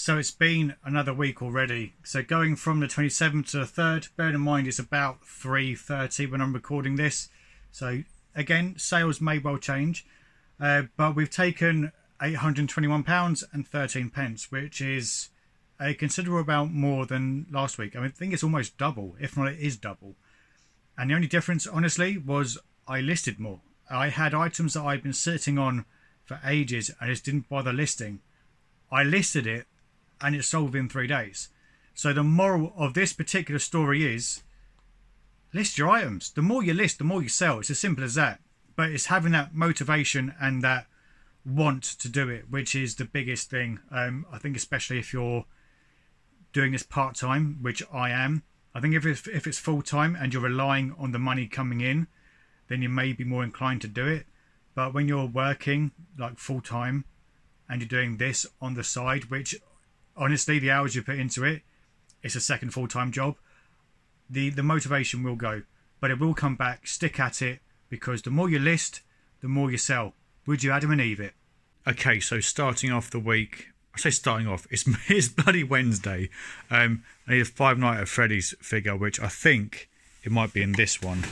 So it's been another week already. So going from the 27th to the 3rd, bear in mind it's about 3.30 when I'm recording this. So again, sales may well change. Uh, but we've taken £821 and 13 pence, which is a considerable amount more than last week. I mean, I think it's almost double, if not it is double. And the only difference, honestly, was I listed more. I had items that I'd been sitting on for ages and just didn't bother listing. I listed it and it's sold within three days. So the moral of this particular story is list your items. The more you list, the more you sell. It's as simple as that. But it's having that motivation and that want to do it, which is the biggest thing. Um, I think, especially if you're doing this part time, which I am. I think if it's, if it's full time and you're relying on the money coming in, then you may be more inclined to do it. But when you're working like full time and you're doing this on the side, which honestly, the hours you put into it, it's a second full time job. The the motivation will go, but it will come back. Stick at it because the more you list, the more you sell. Would you Adam and Eve it? Okay, so starting off the week, I say starting off, it's, it's bloody Wednesday. Um, I need a Five Night at Freddy's figure, which I think it might be in this one.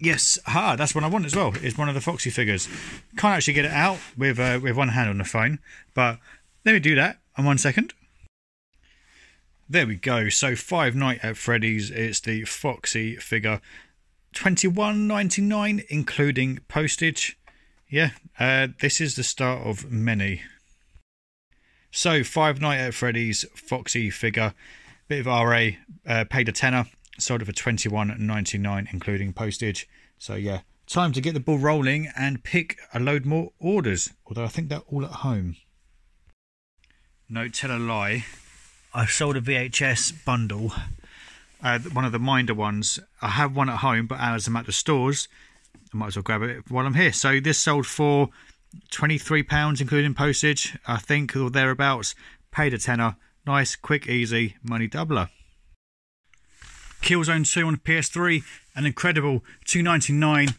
Yes, ha, that's one I want as well. It's one of the Foxy figures. Can't actually get it out with uh, with one hand on the phone, but let me do that in one second. There we go. So Five Night at Freddy's. It's the Foxy figure, twenty one ninety nine, including postage. Yeah, uh, this is the start of many. So Five Night at Freddy's Foxy figure, bit of RA, uh, paid a tenner sold it for twenty one ninety nine, including postage. So yeah, time to get the ball rolling and pick a load more orders. Although I think they're all at home. No, tell a lie. I sold a VHS bundle, uh, one of the Minder ones. I have one at home, but as I'm at the stores, I might as well grab it while I'm here. So this sold for £23, including postage, I think, or thereabouts. Paid a tenner. Nice, quick, easy money doubler. Killzone 2 on PS3, an incredible 2.99,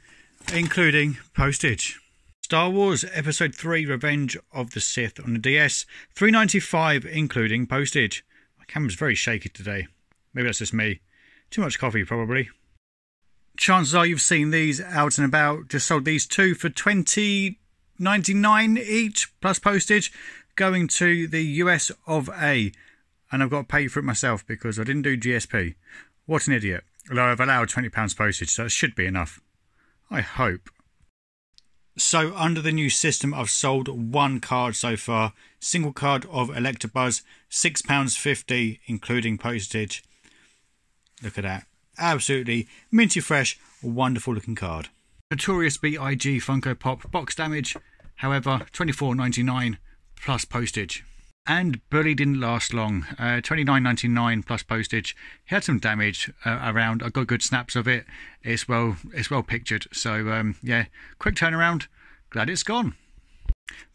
including postage. Star Wars Episode 3 Revenge of the Sith on the DS, 3.95 including postage. My camera's very shaky today. Maybe that's just me. Too much coffee probably. Chances are you've seen these out and about. Just sold these two for 20.99 each plus postage going to the US of A. And I've got to pay for it myself because I didn't do GSP. What an idiot. Although I've allowed £20 postage, so it should be enough. I hope. So, under the new system, I've sold one card so far. Single card of Electabuzz, £6.50, including postage. Look at that. Absolutely minty fresh, wonderful looking card. Notorious B.I.G. Funko Pop box damage, however, twenty four ninety nine plus postage. And Bully didn't last long. Uh, Twenty nine ninety nine plus postage. He had some damage uh, around. I got good snaps of it. It's well, it's well pictured. So um, yeah, quick turnaround. Glad it's gone.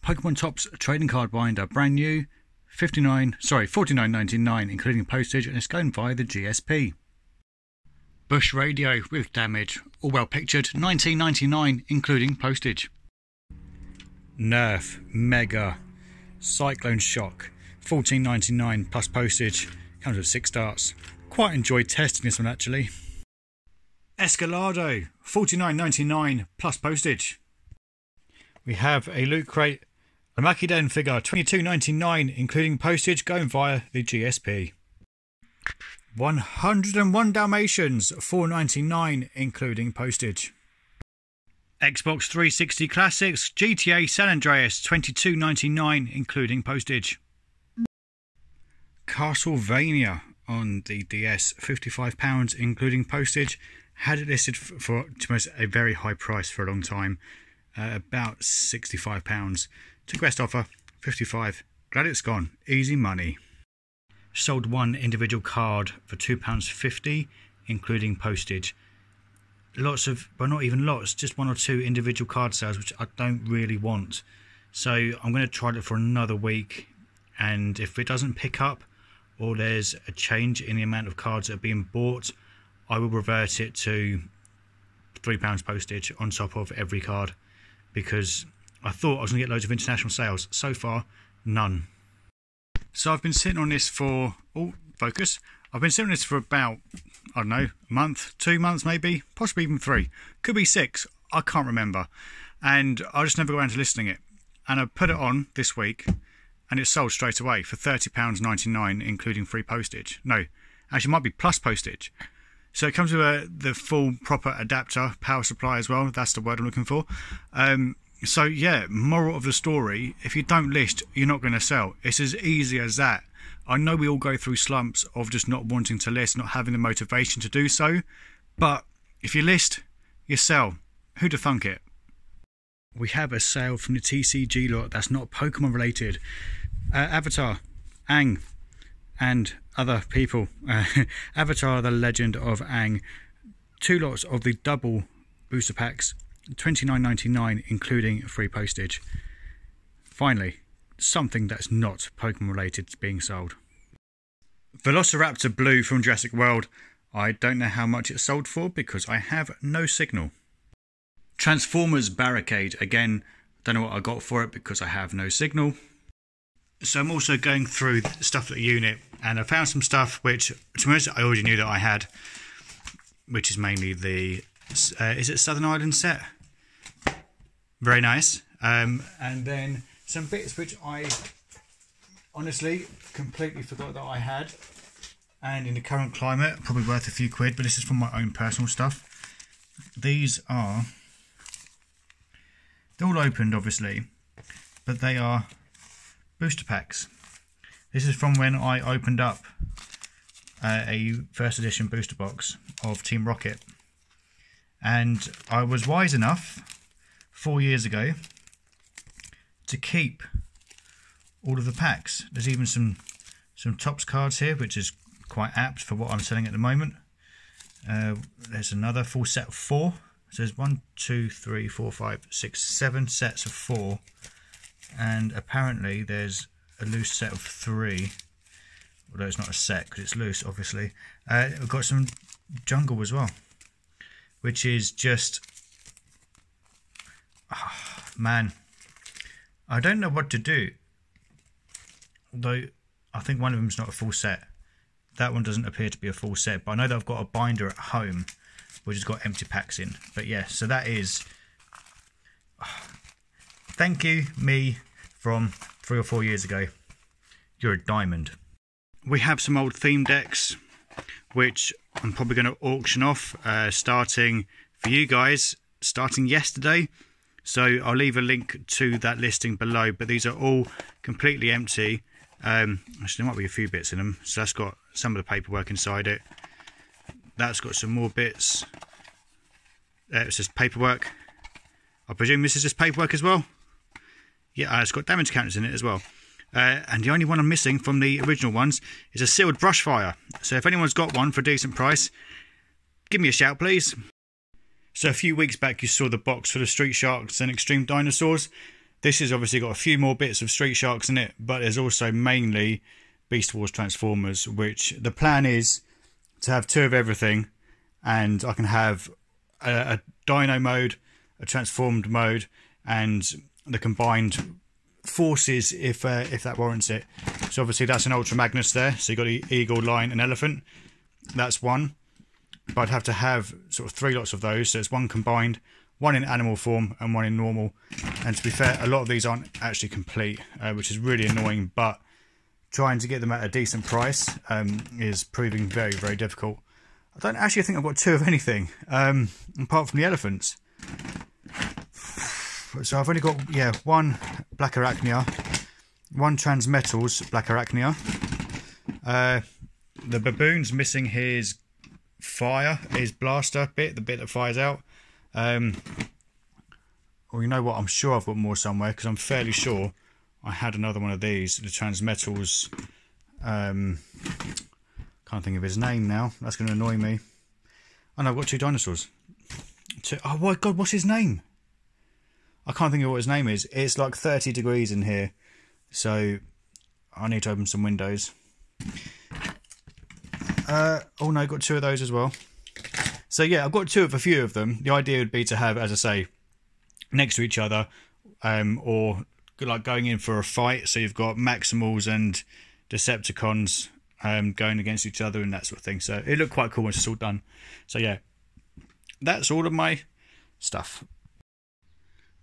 Pokemon Topps trading card binder, brand new, fifty nine. Sorry, forty nine ninety nine, including postage, and it's going via the GSP. Bush radio with damage, all well pictured, nineteen ninety nine, including postage. Nerf Mega Cyclone Shock, fourteen ninety nine plus postage, comes with six darts. Quite enjoyed testing this one actually. Escalado, forty nine ninety nine plus postage. We have a loot crate, a Mackie Den figure, twenty two ninety nine, including postage, going via the GSP. 101 Dalmatians, 4.99 including postage. Xbox 360 Classics GTA San Andreas 22.99 including postage. Castlevania on the DS 55 pounds including postage. Had it listed for, for a very high price for a long time, uh, about 65 pounds. Took best offer 55. Glad it's gone. Easy money. Sold one individual card for £2.50 including postage lots of, but not even lots, just one or two individual card sales, which I don't really want. So I'm going to try it for another week. And if it doesn't pick up or there's a change in the amount of cards that are being bought, I will revert it to £3 postage on top of every card because I thought I was going to get loads of international sales. So far, None. So I've been sitting on this for oh focus. I've been on this for about I don't know a month, two months maybe, possibly even three. Could be six. I can't remember. And I just never got around to listing it. And I put it on this week, and it sold straight away for thirty pounds ninety nine, including free postage. No, actually, might be plus postage. So it comes with a, the full proper adapter power supply as well. That's the word I'm looking for. Um, so yeah, moral of the story: if you don't list, you're not going to sell. It's as easy as that. I know we all go through slumps of just not wanting to list, not having the motivation to do so, but if you list, you sell. Who'd have thunk it? We have a sale from the TCG lot that's not Pokemon related. Uh, Avatar, Aang, and other people. Uh, Avatar: The Legend of Aang. Two lots of the double booster packs, twenty nine ninety nine, including free postage. Finally, something that's not Pokemon related being sold. Velociraptor Blue from Jurassic World. I don't know how much it sold for because I have no signal. Transformers Barricade. Again, I don't know what I got for it because I have no signal. So I'm also going through stuff at the unit and I found some stuff which, to be honest, I already knew that I had, which is mainly the, uh, is it Southern Island set? Very nice. Um, and then some bits which I honestly completely forgot that I had. And in the current climate, probably worth a few quid, but this is from my own personal stuff. These are, they're all opened obviously, but they are booster packs. This is from when I opened up uh, a first edition booster box of Team Rocket. And I was wise enough four years ago to keep all of the packs. There's even some some Topps cards here, which is quite apt for what I'm selling at the moment. Uh, there's another full set of four. So there's one, two, three, four, five, six, seven sets of four. And apparently there's a loose set of three. Although it's not a set because it's loose, obviously. Uh, we've got some jungle as well. Which is just... Oh, man. I don't know what to do. Though I think one of them's not a full set. That one doesn't appear to be a full set, but I know that I've got a binder at home which has got empty packs in. But yeah, so that is. thank you, me, from three or four years ago. You're a diamond. We have some old theme decks, which I'm probably going to auction off, uh, starting for you guys, starting yesterday. So I'll leave a link to that listing below, but these are all completely empty. Um, actually, there might be a few bits in them. So that's got some of the paperwork inside it. That's got some more bits. Uh, it says paperwork. I presume this is just paperwork as well. Yeah, uh, it's got damage counters in it as well. Uh, and the only one I'm missing from the original ones is a sealed brush fire. So if anyone's got one for a decent price, give me a shout, please. So a few weeks back you saw the box for the Street Sharks and Extreme Dinosaurs. This has obviously got a few more bits of Street Sharks in it, but there's also mainly Beast Wars Transformers, which the plan is to have two of everything, and I can have a, a Dino mode, a transformed mode, and the combined forces if uh, if that warrants it. So obviously that's an Ultra Magnus there. So you've got the Eagle, Lion, and Elephant. That's one but I'd have to have sort of three lots of those. So it's one combined, one in animal form, and one in normal. And to be fair, a lot of these aren't actually complete, uh, which is really annoying. But trying to get them at a decent price um, is proving very, very difficult. I don't actually think I've got two of anything, um, apart from the elephants. So I've only got, yeah, one Black Arachnia, one Transmetals Black Arachnia. Uh, the baboon's missing his fire, his blaster bit, the bit that fires out. Um, well, you know what? I'm sure I've got more somewhere because I'm fairly sure I had another one of these, the Transmetals. Um, can't think of his name now. That's going to annoy me. Oh no, I've got two dinosaurs. Two, oh my god, what's his name? I can't think of what his name is. It's like 30 degrees in here, so I need to open some windows. Uh, oh no, got two of those as well. So yeah, I've got two of a few of them. The idea would be to have, as I say, next to each other, um, or like going in for a fight. So you've got Maximals and Decepticons um, going against each other and that sort of thing. So it looked quite cool once it's all done. So yeah, that's all of my stuff.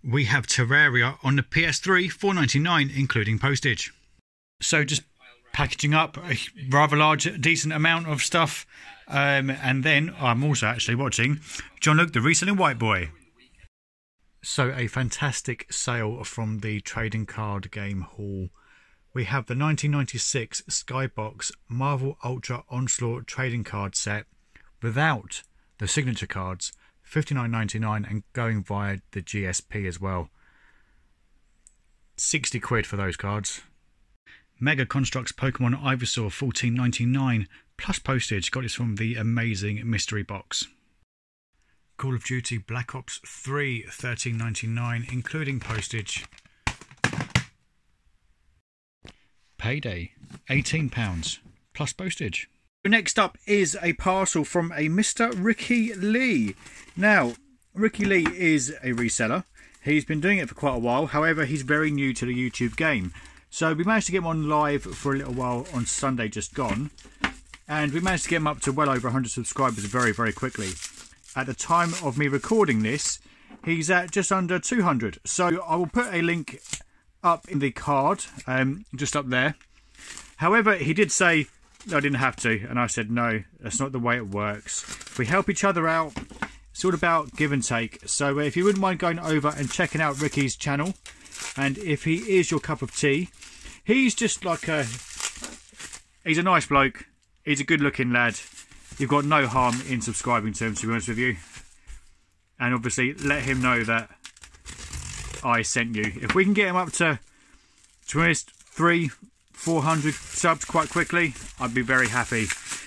We have Terraria on the PS3, 4.99, including postage. So just packaging up a rather large, decent amount of stuff. Um, and then I'm also actually watching John Luke, the Reselling White Boy. So a fantastic sale from the trading card game haul. We have the 1996 Skybox Marvel Ultra Onslaught trading card set without the signature cards, 59.99 and going via the GSP as well. 60 quid for those cards. Mega Construx Pokemon Ivysaur 14.99 plus postage. Got this from the amazing mystery box. Call of Duty Black Ops 3 13.99 including postage. Payday £18 plus postage. Next up is a parcel from a Mr. Ricky Lee. Now, Ricky Lee is a reseller. He's been doing it for quite a while. However, he's very new to the YouTube game. So we managed to get him on live for a little while on Sunday just gone. And we managed to get him up to well over 100 subscribers very, very quickly. At the time of me recording this, he's at just under 200. So I will put a link up in the card, um, just up there. However, he did say I didn't have to, and I said no, that's not the way it works. We help each other out. It's all about give and take. So if you wouldn't mind going over and checking out Ricky's channel, and if he is your cup of tea, he's just like a he's a nice bloke. He's a good-looking lad you've got no harm in subscribing to him, to be honest with you. And obviously, let him know that I sent you. If we can get him up to, to honest, three, 400 subs quite quickly, I'd be very happy.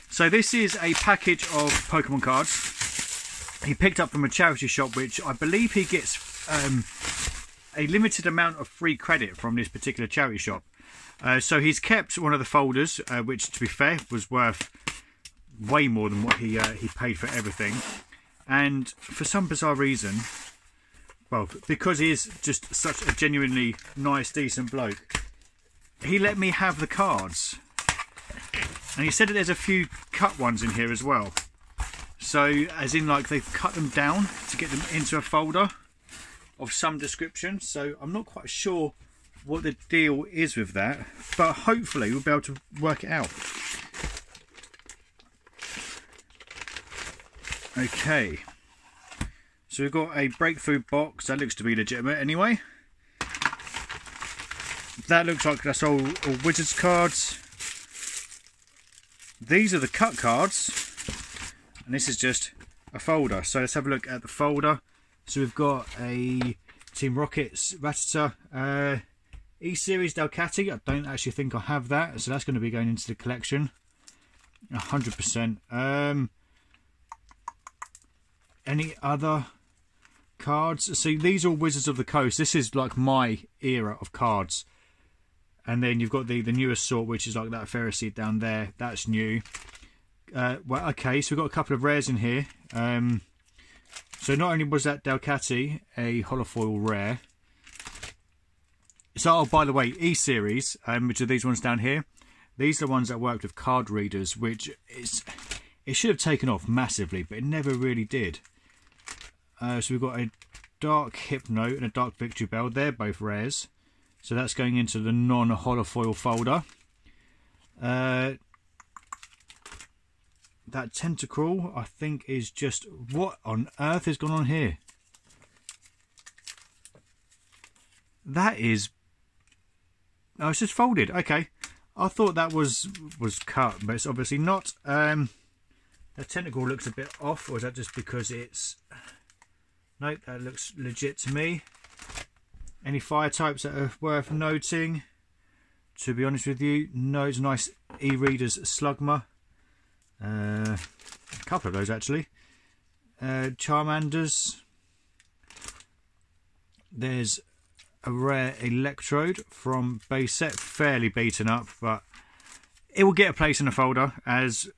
So this is a package of Pokemon cards. He picked up from a charity shop, which I believe he gets um, a limited amount of free credit from this particular charity shop. Uh, so he's kept one of the folders, uh, which, to be fair, was worth way more than what he uh, he paid for everything. And for some bizarre reason, well, because he is just such a genuinely nice, decent bloke, he let me have the cards. And he said that there's a few cut ones in here as well. So, as in, like, they've cut them down to get them into a folder of some description. So, I'm not quite sure what the deal is with that, but hopefully we'll be able to work it out. Okay. So we've got a breakthrough box. That looks to be legitimate anyway. That looks like that's all, all Wizards cards. These are the cut cards. And this is just a folder. So let's have a look at the folder. So we've got a Team Rockets Rattata uh, E-Series Delcatty. I don't actually think I have that. So that's going to be going into the collection. 100%. Um, any other cards? See, these are Wizards of the Coast. This is like my era of cards. And then you've got the, the newest sort, which is like that Ferroseed down there. That's new. Uh, well, okay, so we've got a couple of rares in here. Um, so not only was that Delcatty a holofoil rare. So, oh, by the way, E-Series, um, which are these ones down here. These are the ones that worked with card readers, which is... It should have taken off massively, but it never really did. Uh, so we've got a Dark Hypno and a Dark Victreebel. They're both rares. So that's going into the non-holofoil folder. Uh, that Tentacool, I think, is just... What on earth has gone on here? That is... Oh, it's just folded. Okay. I thought that was was cut, but it's obviously not. Um, the Tentacool looks a bit off, or is that just because it's Nope, that looks legit to me. Any fire types that are worth noting? To be honest with you, no, it's nice e-readers Slugma. Uh, a couple of those actually. Uh, Charmanders. There's a rare Electrode from base set, fairly beaten up, but it will get a place in the folder as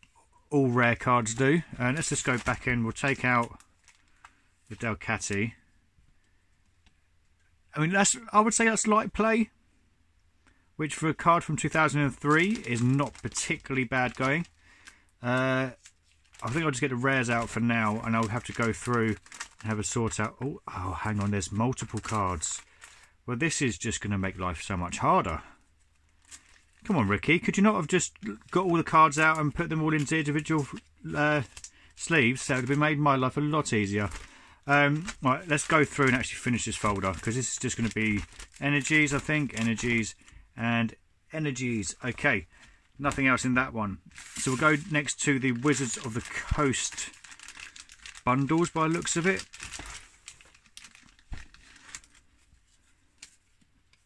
all rare cards do. And let's just go back in. We'll take out the Delcatty. I mean, that's I would say that's light play, which for a card from 2003 is not particularly bad going. Uh, I think I'll just get the rares out for now, and I'll have to go through and have a sort out. Oh, oh hang on, there's multiple cards. Well, this is just going to make life so much harder. Come on, Ricky. Could you not have just got all the cards out and put them all into individual uh, sleeves? That would have made my life a lot easier. Um, right, let's go through and actually finish this folder because this is just going to be energies, I think. Energies and energies. Okay, nothing else in that one. So we'll go next to the Wizards of the Coast bundles by looks of it.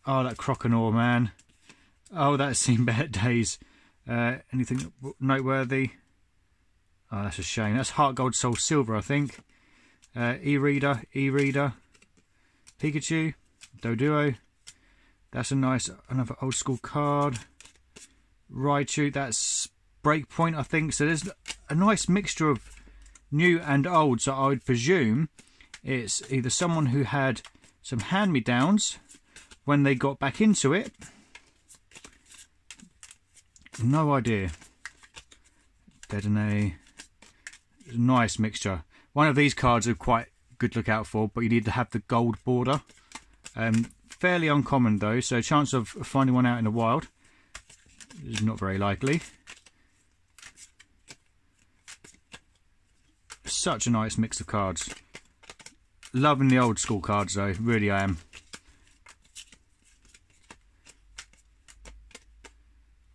Oh, that Croconaw, man. Oh, that's seen better days. Uh, anything noteworthy? Oh, that's a shame. That's Heart Gold Soul Silver, I think. Uh, E-Reader, E-Reader, Pikachu, Doduo. That's a nice, another old school card. Raichu, that's Breakpoint, I think. So there's a nice mixture of new and old. So I would presume it's either someone who had some hand-me-downs when they got back into it no idea. Dead and a Nice mixture. One of these cards are quite good look out for, but you need to have the gold border. Um, fairly uncommon though, so chance of finding one out in the wild is not very likely. Such a nice mix of cards. Loving the old school cards though, really I am.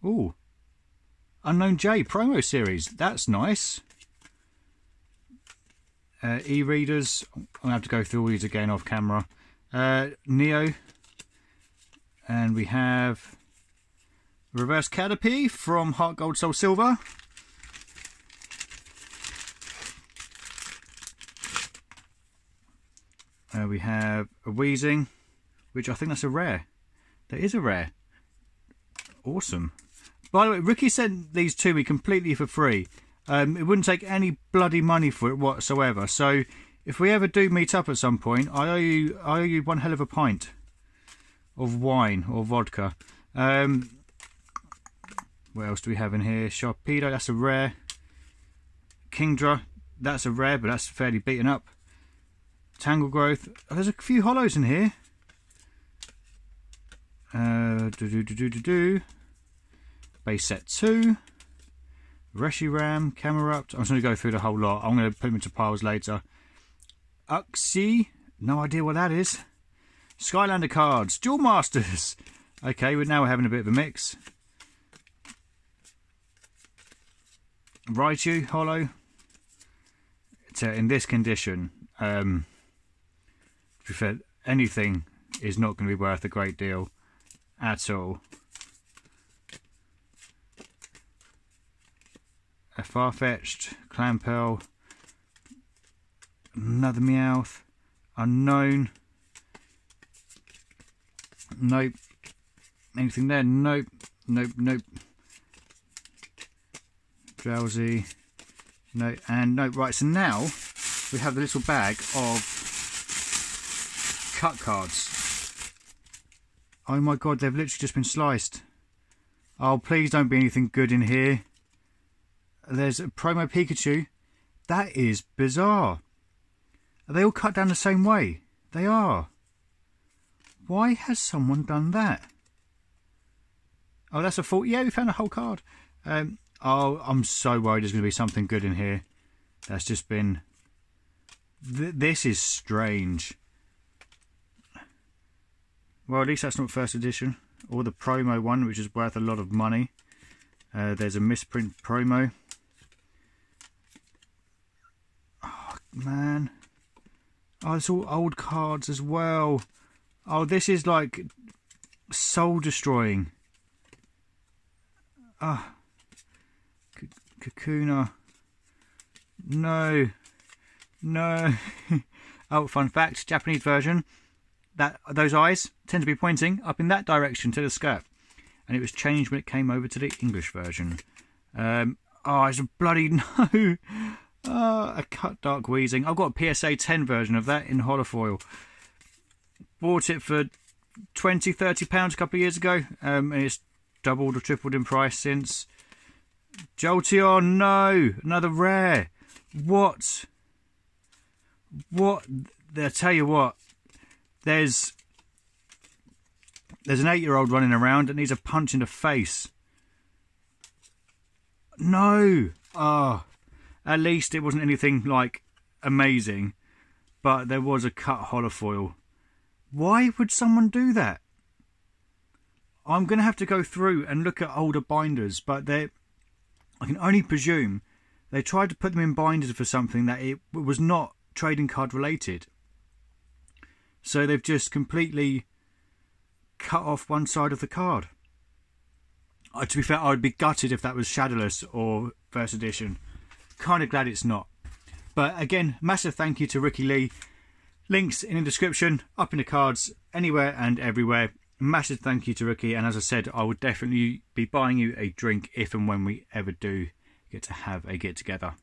Ooh, Unown J promo series. That's nice. Uh, e-readers. I'm going to have to go through all these again off camera. Uh, Neo. And we have Reverse Caterpie from Heart Gold Soul Silver. Uh, we have a Weezing, which I think that's a rare. That is a rare. Awesome. By the way, Ricky sent these to me completely for free. Um, it wouldn't take any bloody money for it whatsoever. So if we ever do meet up at some point, I owe you, I owe you one hell of a pint of wine or vodka. Um, what else do we have in here? Sharpedo, that's a rare. Kingdra, that's a rare, but that's fairly beaten up. Tangrowth, oh, there's a few holos in here. Uh, do do do do do do. Base set 2, Reshiram, Camerupt. I'm just going to go through the whole lot. I'm going to put them into piles later. Uxie, no idea what that is. Skylander cards, Duel Masters. Okay, we're now having a bit of a mix. Raichu, Holo. Uh, in this condition, um, anything is not going to be worth a great deal at all. A Farfetch'd, Clamperl, another Meowth, Unown, nope, anything there, nope, nope, nope, Drowzee, no, and no, right, so now we have the little bag of cut cards. Oh my god, they've literally just been sliced. Oh, please don't be anything good in here. There's a promo Pikachu. That is bizarre. Are they all cut down the same way? They are. Why has someone done that? Oh, that's a fault. Yeah, we found a whole card. Um, oh, I'm so worried there's going to be something good in here. That's just been... Th this is strange. Well, at least that's not first edition. Or the promo one, which is worth a lot of money. Uh, there's a misprint promo. Man. Oh, it's all old cards as well. Oh, this is like soul destroying. Ah. Oh. Kakuna. No. No. oh, fun fact, Japanese version, that those eyes tend to be pointing up in that direction to the skirt. And it was changed when it came over to the English version. Um, oh, it's a bloody no. Uh, a cut dark Weezing. I've got a PSA 10 version of that in holofoil. bought it for 20, 30 pounds a couple of years ago, um, and it's doubled or tripled in price since. Jolteon, no, another rare. What? What? I tell you what, there's there's an eight-year-old running around that needs a punch in the face. No. Ah, oh, at least it wasn't anything like amazing, but there was a cut holofoil. Why would someone do that? I'm going to have to go through and look at older binders, but they I can only presume they tried to put them in binders for something that it was not trading card related. So they've just completely cut off one side of the card. Uh, to be fair, I would be gutted if that was Shadowless or First Edition. Kind of glad it's not. But again, massive thank you to Ricky Lee. Links in the description, up in the cards, anywhere and everywhere. Massive thank you to Ricky. And as I said, I would definitely be buying you a drink if and when we ever do get to have a get together.